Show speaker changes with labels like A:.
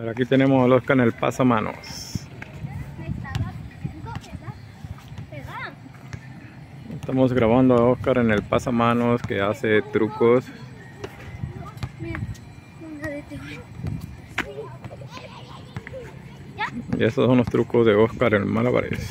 A: Pero aquí tenemos al Oscar en el pasamanos. Estamos grabando a Oscar en el pasamanos que hace trucos. Y esos son los trucos de Oscar en Malabares.